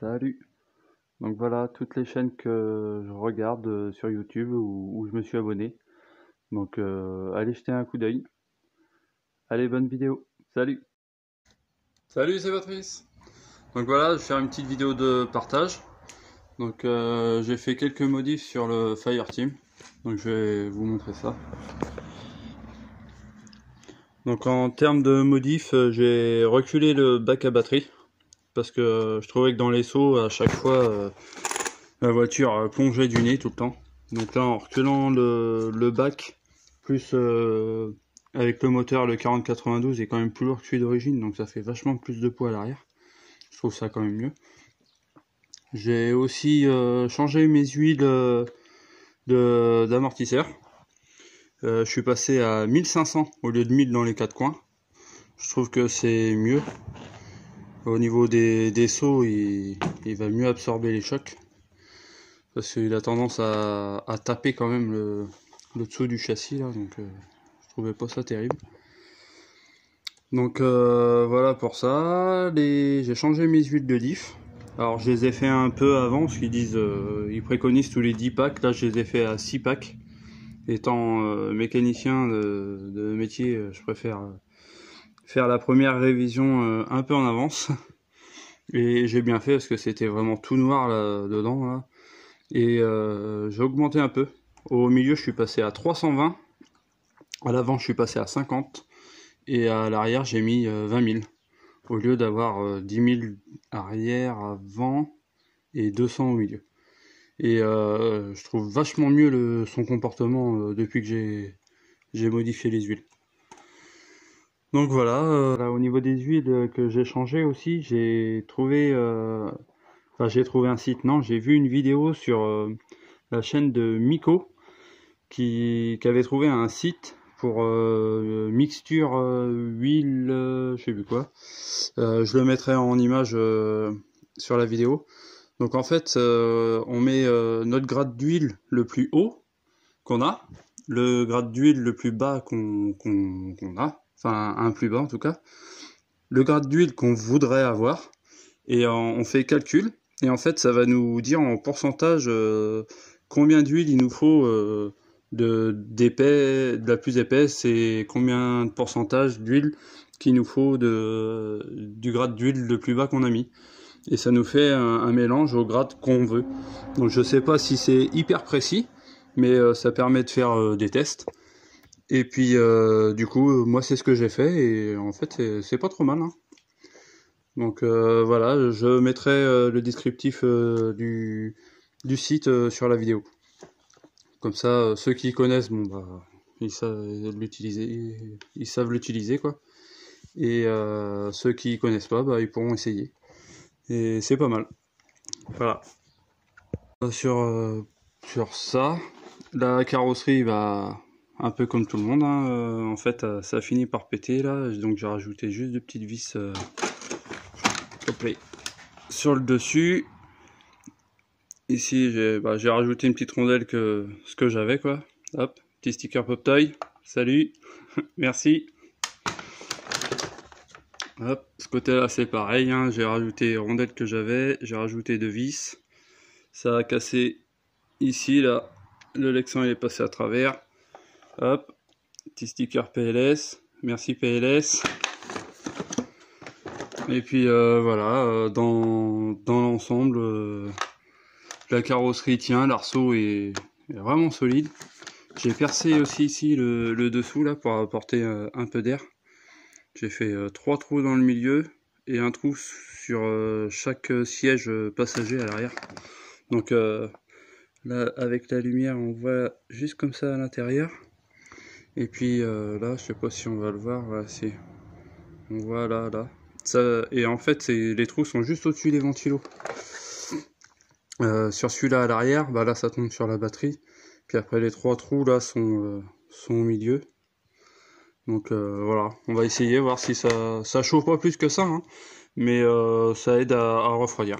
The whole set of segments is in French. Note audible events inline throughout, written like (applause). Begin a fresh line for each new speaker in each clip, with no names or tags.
Salut Donc voilà toutes les chaînes que je regarde euh, sur YouTube ou où je me suis abonné. Donc euh, allez jeter un coup d'œil. Allez, bonne vidéo. Salut Salut, c'est Patrice Donc voilà, je vais faire une petite vidéo de partage. Donc euh, j'ai fait quelques modifs sur le Fireteam. Donc je vais vous montrer ça. Donc en termes de modifs, j'ai reculé le bac à batterie parce que je trouvais que dans les sauts, à chaque fois, euh, la voiture plongeait du nez tout le temps. Donc là, en reculant le, bac, plus euh, avec le moteur, le 4092 est quand même plus lourd que celui d'origine, donc ça fait vachement plus de poids à l'arrière. Je trouve ça quand même mieux. J'ai aussi euh, changé mes huiles d'amortisseur. je suis passé à 1500 au lieu de 1000 dans les quatre coins. Je trouve que c'est mieux. Au niveau des, des sauts, il, va mieux absorber les chocs. Parce qu'il a tendance à, taper quand même le, dessous du châssis là, donc euh, je trouvais pas ça terrible. Donc euh, voilà pour ça. J'ai changé mes huiles de diff. Alors je les ai fait un peu avant, parce qu'ils disent, euh, ils préconisent tous les 10 packs. Là je les ai fait à 6 packs. Étant mécanicien de, de, métier, je préfère faire la première révision euh, un peu en avance. (laughs) Et j'ai bien fait parce que c'était vraiment tout noir là dedans. Et euh, j'ai augmenté un peu. Au milieu je suis passé à 320. À l'avant je suis passé à 50. Et à l'arrière j'ai mis 20 euh, 000. Au lieu d'avoir 10 000 arrière, avant et 200 au milieu. Et je trouve vachement mieux son comportement depuis que j'ai modifié les huiles. Donc voilà, euh, au niveau des huiles que j'ai changé aussi, j'ai trouvé, euh, j'ai trouvé un site, non, j'ai vu une vidéo sur euh, la chaîne de Miko qui, avait trouvé un site pour mixture huile, je sais plus quoi. je le mettrai en image sur la vidéo. Donc en fait, on met notre grade d'huile le plus haut qu'on a, le grade d'huile le plus bas qu'on a, enfin un plus bas en tout cas, le grade d'huile qu'on voudrait avoir, et on fait calcul, et en fait ça va nous dire en pourcentage euh, combien d'huile il nous faut euh, de d'épais, de la plus épaisse, et combien de pourcentage d'huile qu'il nous faut de, du grade d'huile le plus bas qu'on a mis. Et ça nous fait un, mélange au grade qu'on veut. Donc je sais pas si c'est hyper précis, mais euh, ça permet de faire des tests. Et puis, euh, du coup, moi, c'est ce que j'ai fait, et en fait, c'est pas trop mal. Hein. Donc euh, voilà, je mettrai euh, le descriptif du, site sur la vidéo. Comme ça, ceux qui connaissent, bon bah, ils savent l'utiliser, ils savent l'utiliser quoi. Et ceux qui connaissent pas, bah, ils pourront essayer. Et c'est pas mal. Voilà. Sur sur ça, la carrosserie va un peu comme tout le monde. Hein, euh, en fait, euh, ça a fini par péter là, donc j'ai rajouté juste deux petites vis euh, sur le dessus. Ici, bah, j'ai rajouté une petite rondelle que ce que j'avais quoi. Hop, petit sticker pop toy. Salut, (laughs) merci. Hop, ce côté-là c'est pareil. Hein, j'ai rajouté rondelle que j'avais, j'ai rajouté deux vis. Ça a cassé ici là. Le Lexan il est passé à travers. Hop, petit sticker PLS. Merci PLS. Et puis euh, voilà, euh, dans, dans l'ensemble, euh, la carrosserie tient, l'arceau est, vraiment solide. J'ai percé aussi ici le, dessous là pour apporter un peu d'air. J'ai fait trois trous dans le milieu et un trou sur chaque siège passager à l'arrière. Donc là avec la lumière on voit juste comme ça à l'intérieur. Et puis euh, là, je sais pas si on va le voir, voilà, c'est voit là. Ça, et en fait, les trous sont juste au-dessus des ventilos. Euh, sur celui-là à l'arrière, bah là ça tombe sur la batterie. Puis après les trois trous là sont, euh, sont au milieu. Donc voilà, on va essayer, voir si ça, ça chauffe pas plus que ça, hein. mais ça aide à, à, refroidir.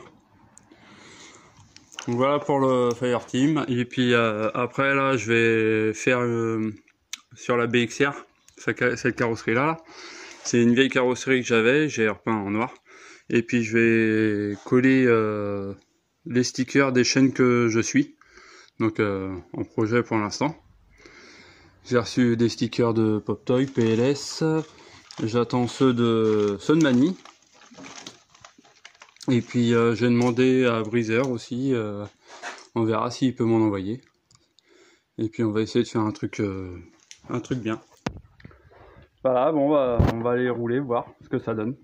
Donc voilà pour le Fire Team. Et puis après là, je vais faire sur la BXR, cette carrosserie là. C'est une vieille carrosserie que j'avais, j'ai repeint en noir. Et puis je vais coller les stickers des chaînes que je suis. Donc en projet pour l'instant. J'ai reçu des stickers de Pop Toy, PLS. J'attends ceux de Sunmani. Et puis j'ai demandé à Breezer aussi. on verra s'il peut m'en envoyer. Et puis on va essayer de faire un truc, un truc bien. Voilà, bon, on va aller rouler, voir ce que ça donne.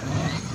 Oh.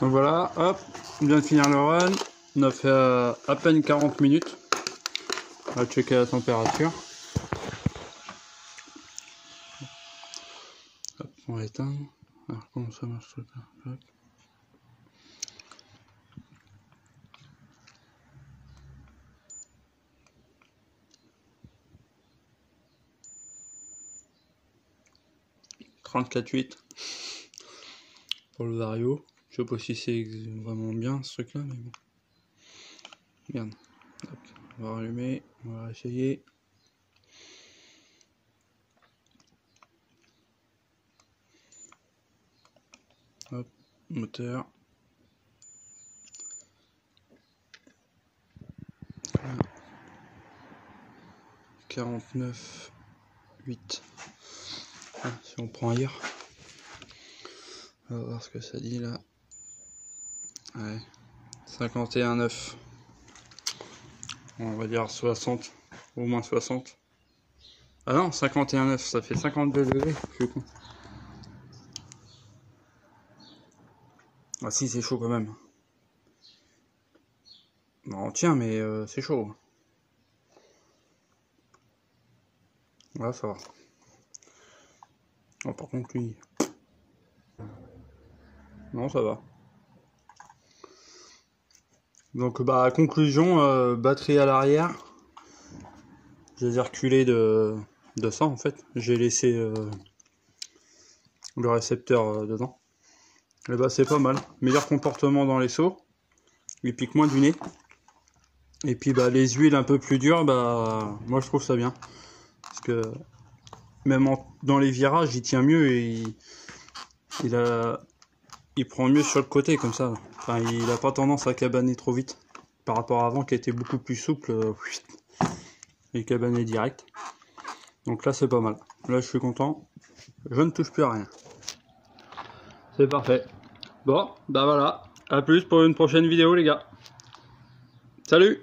Donc voilà, hop, on vient de finir le run. On a fait euh, à peine 40 minutes. On va checker la température. On va éteindre. Alors comment ça marche 34-8 pour le Vario. Je sais pas si c'est vraiment bien ce truc là, mais bon. Merde. Hop. On va rallumer, on va essayer. Hop, moteur. Voilà. 49 8 ah, si on prend ailleurs. On va voir ce que ça dit là. Ouais. 51 9 on va dire 60 au moins 60 ah non 51 9 ça fait 52 degrés ah si c'est chaud quand même. Bon tiens mais euh, c'est chaud. Ça va. Oh, par contre, lui. Non, ça va. Donc, bah, conclusion, euh, batterie à l'arrière. J'ai reculé de, de ça en fait. J'ai laissé euh, le récepteur euh, dedans. Et bah, c'est pas mal. Meilleur comportement dans les seaux. Il pique moins du nez. Et puis, bah, les huiles un peu plus dures, bah, moi je trouve ça bien que même dans les virages, il tient mieux et il, prend mieux sur le côté comme ça. Enfin, il n'a pas tendance à cabaner trop vite par rapport à avant qui était beaucoup plus souple. et cabaner direct. Donc là, c'est pas mal. Là, je suis content. Je ne touche plus à rien. C'est parfait. Bon, bah voilà. À plus pour une prochaine vidéo, les gars. Salut